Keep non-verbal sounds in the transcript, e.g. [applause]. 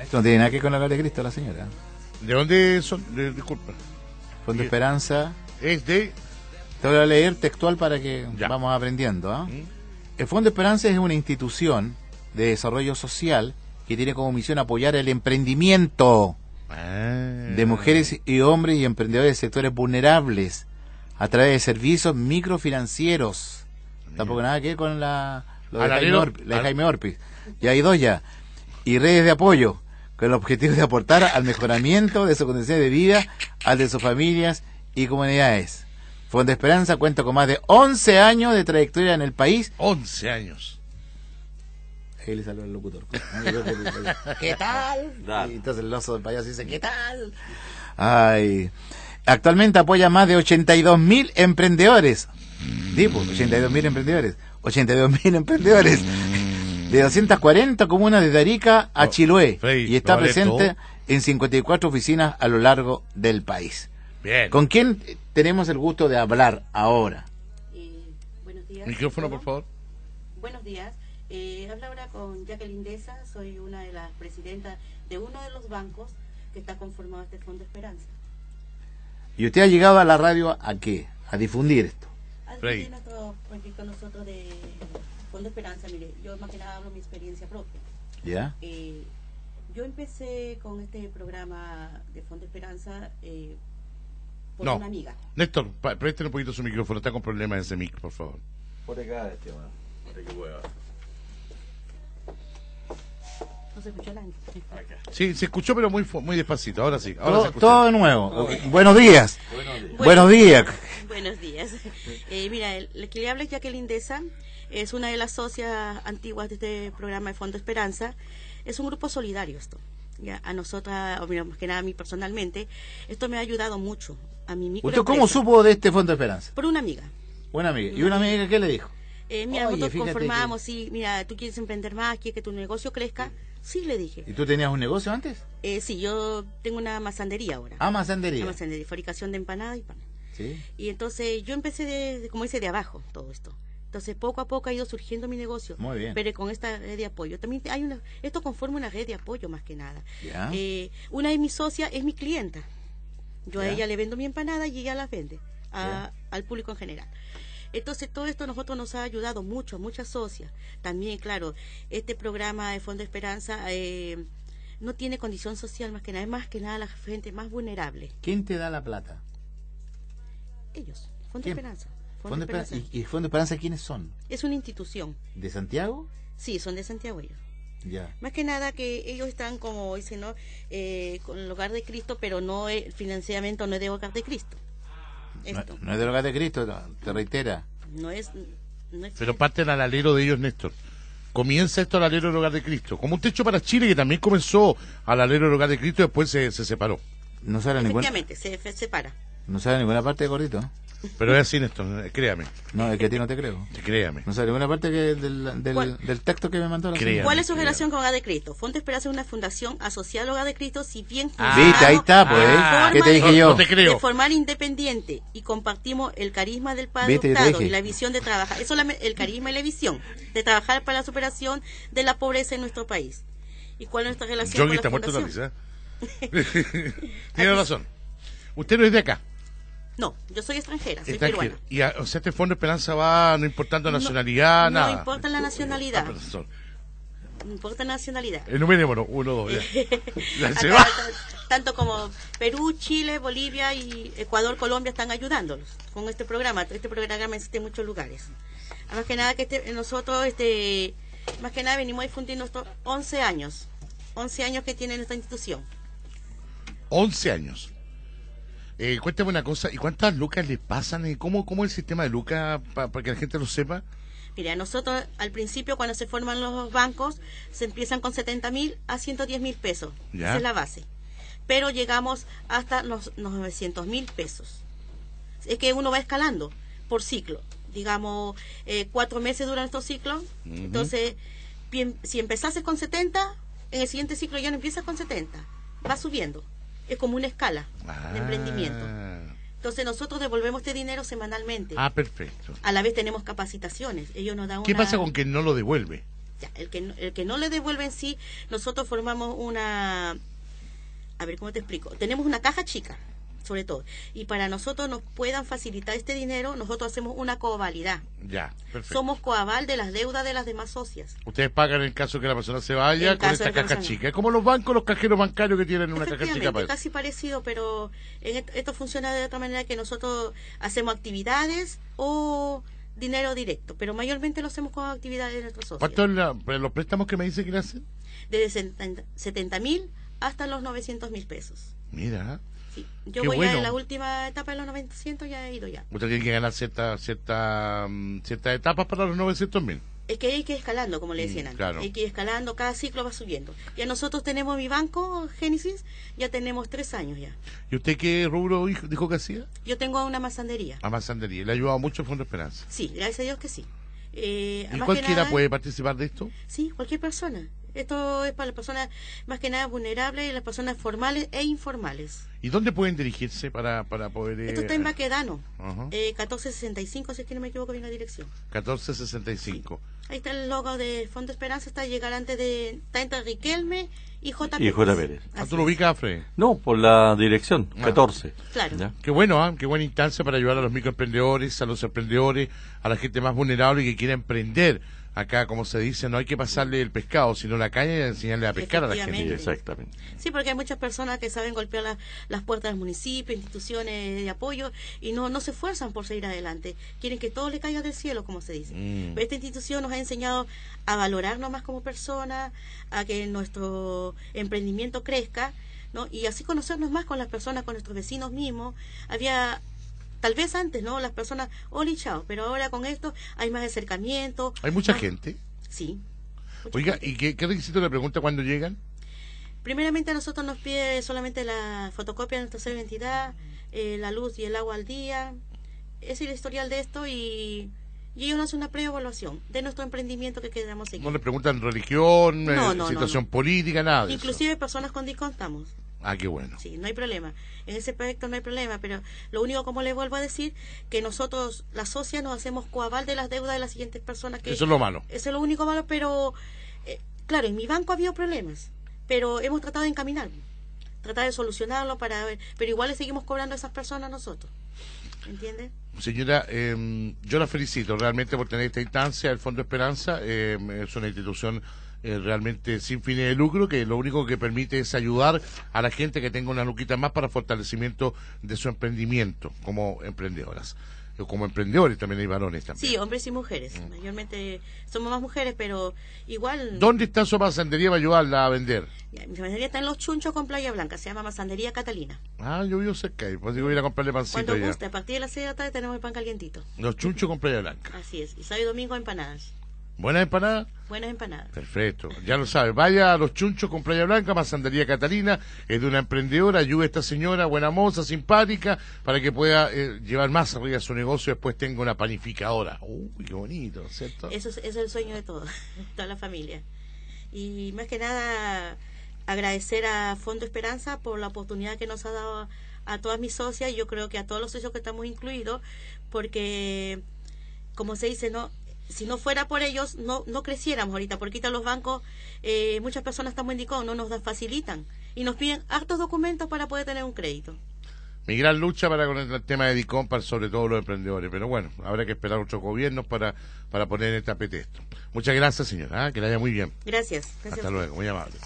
Esto no tiene nada que ver con la Gloria de Cristo, la señora. ¿De dónde son? De- disculpa. Fondo. Esperanza. Es de. Te voy a leer textual para que Ya. vamos aprendiendo. ¿ah? ¿Mm? El Fondo Esperanza es una institución de desarrollo social que tiene como misión apoyar el emprendimiento Ah. de mujeres y hombres y emprendedores de sectores vulnerables a través de servicios microfinancieros. Tampoco nada que ver con la, lo de Jaime, Orpi- la de Jaime Orpiz. Y hay dos ya. Y redes de apoyo con el objetivo de aportar al mejoramiento de su condición de vida, al de sus familias y comunidades. Fondo Esperanza cuenta con más de 11 años de trayectoria en el país 11 años. Ahí le salió el locutor. [laughs] ¿Qué tal? Y entonces el oso del payaso dice, ¿qué tal? Ay. Actualmente apoya más de 82 mil emprendedores. Tipo, 82 mil emprendedores. 82 mil emprendedores. De 240 comunas desde Arica a Oh, Chiloé. Freddy, Y está presente todo. en 54 oficinas a lo largo del país. Bien. ¿Con quién tenemos el gusto de hablar ahora? Eh, buenos días. Micrófono, por favor. Buenos días. Eh, habla ahora con Jacqueline Deza, soy una de las presidentas de uno de los bancos que está conformado este Fondo Esperanza. ¿Y usted ha llegado a la radio a qué? A difundir esto. Nuestro proyecto nosotros de Fondo Esperanza, mire, yo más que nada hablo mi experiencia propia. ¿Ya? Eh, yo empecé con este programa de Fondo Esperanza eh, por No. una amiga. Néstor, préstale un poquito su micrófono. Está con problemas ese mic, por favor. Por acá, este, bueno. Para que pueda. No se escuchó la Sí, se escuchó, pero muy muy despacito. Ahora sí. Ahora se Todo, escucha. todo de nuevo. Buenos días. Buenos días. Buenos días. Buenos días. [laughs] Eh, mira, el, el que le habla es Jacqueline Deza, es una de las socias antiguas de este programa de Fondo Esperanza. Es un grupo solidario esto. Ya, a nosotras, o mira, más que nada a mí personalmente, esto me ha ayudado mucho. A mi ¿Usted cómo supo de este Fondo de Esperanza? Por una amiga. Una amiga. ¿Y una amiga qué le dijo? Eh, mira, Oye, nosotros conformamos, sí, mira, tú quieres emprender más, quieres que tu negocio crezca. Sí, le dije. ¿Y tú tenías un negocio antes? Eh, sí, yo tengo una masandería ahora. Ah, masandería. Una masandería, fabricación de empanadas y pan. Sí. Y entonces yo empecé, de- como dice, de abajo todo esto. Entonces poco a poco ha ido surgiendo mi negocio. Muy bien. Pero con esta red de apoyo. También hay una, esto conforma una red de apoyo más que nada. Ya. Eh, una de mis socias es mi clienta. Yo a ella le vendo mi empanada y ella las vende al público en general. Entonces todo esto a nosotros nos ha ayudado mucho, a muchas socias. También, claro, este programa de Fondo Esperanza eh, no tiene condición social más que nada, es más que nada la gente más vulnerable. ¿Quién te da la plata? Ellos, Fondo ¿Quién? Esperanza. Fondo Esperanza. Esperanza. ¿Y, y Fondo Esperanza quiénes son? Es una institución. ¿De Santiago? Sí, son de Santiago ellos. Ya. Más que nada que ellos están, como dicen, ¿no? Eh, con el hogar de Cristo, pero no el financiamiento no es de hogar de Cristo. No, Esto no es del hogar de Cristo, no, te reitera. no es... No es Pero parten al alero de ellos, Néstor. Comienza esto al alero del hogar de Cristo. Como un techo para Chile que también comenzó al alero del hogar de Cristo y después se, se separó. No sale, a ninguna, Efectivamente, se separa. no sale a ninguna parte de gordito. Pero es así, Néstor. Créame. No, es que a ti no te creo. Créame. No sale a ninguna parte que del, del, texto que me mandó la señora. ¿Cuál es su Créame. relación con Hogar de Cristo? Fondo Esperanza es una fundación asociada al Hogar de Cristo, si bien Ah. Viste, ahí está, pues. Ah. ¿eh? ¿Qué te dije yo? no te creo. de formar independiente y compartimos el carisma del Padre Hurtado y la visión de trabajar, es solamente el carisma y la visión de trabajar para la superación de la pobreza en nuestro país. ¿Y cuál es nuestra relación Yogi con está la muerto fundación? ¿eh? [laughs] Tiene razón. Usted no es de acá. No, yo soy extranjera, soy peruana. Y a- o sea, este Fondo Esperanza va no importando nacionalidad, no nada. importa la nacionalidad. Ah. No importa la nacionalidad. Enumerémonos. Uno, dos, [laughs] ya. Ya se Acá, va. t- tanto como Perú, Chile, Bolivia y Ecuador, Colombia están ayudándolos con este programa. Este programa existe en muchos lugares. Más que nada que este, nosotros, este, más que nada venimos a difundir nuestros 11 años. 11 años que tiene nuestra institución. 11 años. Eh, cuéntame una cosa, ¿y cuántas lucas les pasan? ¿Y cómo, cómo es el sistema de lucas para que la gente lo sepa? Mira, nosotros al principio cuando se forman los bancos se empiezan con 70 mil a 110 mil pesos. Ya. Esa es la base. Pero llegamos hasta los, los 900 mil pesos. Es que uno va escalando por ciclo. Digamos, eh, cuatro meses duran estos ciclos. Entonces, si empezases con 70, en el siguiente ciclo ya no empiezas con 70. Va subiendo. Es como una escala de emprendimiento. Ah. Entonces nosotros devolvemos este dinero semanalmente. Ah, perfecto. A la vez tenemos capacitaciones. Ellos nos dan ¿Qué una- pasa con quien no lo devuelve? Ya, el, que, el que no le devuelve en sí, nosotros formamos una... A ver, ¿cómo te explico? Tenemos una caja chica, sobre todo. Y para nosotros nos puedan facilitar este dinero, nosotros hacemos una coavalidad. Ya, perfecto. Somos coaval de las deudas de las demás socias. Ustedes pagan en caso que la persona se vaya con esta caja chica. Es como los bancos, los cajeros bancarios que tienen una caja chica para casi parecido, pero esto funciona de otra manera que nosotros hacemos actividades o dinero directo, pero mayormente lo hacemos con actividades de nuestros socios. ¿Cuántos los préstamos que me dice que le hacen? Desde 70 mil hasta los 900 mil pesos. Mira. Yo voy a en la última etapa de los 900, ya he ido ya. Usted tiene que ganar ciertas cierta, mm, cierta etapas para los 900 mil. Es que hay que ir escalando, como le decían mm, antes. Hay que ir escalando, cada ciclo va subiendo. Ya nosotros tenemos mi banco, Génesis, ya tenemos tres años ya. ¿Y usted qué rubro dijo que hacía? Yo tengo una masandería. A masandería. ¿Le ha ayudado mucho el Fondo Esperanza? Sí, gracias a Dios que sí. Eh, ¿Y cualquiera puede participar de esto? Sí, cualquier persona. Esto es para las personas más que nada vulnerables y las personas formales e informales. ¿Y dónde pueden dirigirse para, para poder...? Esto está en Baquedano, eh, 1465, si es que no me equivoco bien la dirección. 1465. Ahí está el logo de Fondo Esperanza, está llegar antes de... Está entre Riquelme y J. Y J. Pérez. ¿Ah, tú lo ubicas, Fred? No, por la dirección, 14. Ah. Claro. Qué bueno, ¿ah? qué buena instancia para ayudar a los microemprendedores, a los emprendedores, a la gente más vulnerable que quiere emprender acá, como se dice, no hay que pasarle el pescado, sino la caña y enseñarle a pescar a la gente. Exactamente. Sí, porque hay muchas personas que saben golpear las puertas del municipio, instituciones de apoyo, y no, no se esfuerzan por seguir adelante. Quieren que todo le caiga del cielo, como se dice. Mm. Pero esta institución nos ha enseñado a valorarnos más como personas, a que nuestro emprendimiento crezca, ¿no? y así conocernos más con las personas, con nuestros vecinos mismos. Había Tal vez antes, ¿no? Las personas, hola chao, pero ahora con esto hay más acercamiento. ¿Hay mucha gente? Sí. Oiga, ¿y qué, qué requisito le pregunta cuando llegan? Primeramente a nosotros nos pide solamente la fotocopia de nuestra cédula identidad, eh, la luz y el agua al día. Es el historial de esto y, y ellos nos hacen una pre-evaluación de nuestro emprendimiento que queremos seguir. ¿No le preguntan religión, eh, situación política, nada Inclusive personas con estamos. Ah, qué bueno. Sí, no hay problema. En ese proyecto no hay problema, pero lo único, como les vuelvo a decir, que nosotros, la socia, nos hacemos coaval de las deudas de las siguientes personas. que Eso es lo malo. Eso es lo único malo, pero, eh, claro, en mi banco ha habido problemas, pero hemos tratado de encaminar, tratar de solucionarlo para ver, pero igual le seguimos cobrando a esas personas nosotros. ¿Entiende? Señora, eh, yo la felicito realmente por tener esta instancia. El Fondo Esperanza eh, es una institución eh, realmente sin fines de lucro, que lo único que permite es ayudar a la gente que tenga una luquita más para fortalecimiento de su emprendimiento como emprendedoras. O como emprendedores también hay varones también. Sí, hombres y mujeres. Mm. Mayormente somos más mujeres, pero igual... ¿Dónde está su masandería para ayudarla a vender? Mi masandería está en Los Chunchos con Playa Blanca, se llama Masandería Catalina. Ah, yo vivo cerca, pues digo ir a comprarle pancito Cuando guste, a partir de las 6 de la tarde tenemos el pan calientito. Los Chunchos con Playa Blanca. Así es, y sábado y domingo empanadas. ¿Buenas empanadas? Buenas empanadas. Perfecto, ya lo sabe. Vaya a los chunchos con Playa Blanca, Masandería Catalina, es de una emprendedora, ayude a esta señora, buena moza, simpática, para que pueda eh, llevar más arriba su negocio y después tenga una panificadora. Uy, qué bonito, ¿cierto? Eso es, el sueño de todos, [laughs] toda la familia. Y más que nada, agradecer a Fondo Esperanza por la oportunidad que nos ha dado a todas mis socias y yo creo que a todos los socios que estamos incluidos, porque, como se dice, no si no fuera por ellos, no, no creciéramos ahorita, porque ahorita los bancos, eh, muchas personas estamos indicados, no nos facilitan y nos piden hartos documentos para poder tener un crédito. Mi gran lucha para con el tema de DICOM, para sobre todo los emprendedores, pero bueno, habrá que esperar otros gobiernos para, para poner en tapete esto. Muchas gracias, señora, ¿ah? que le haya muy bien. Gracias. Hasta luego, muy amable.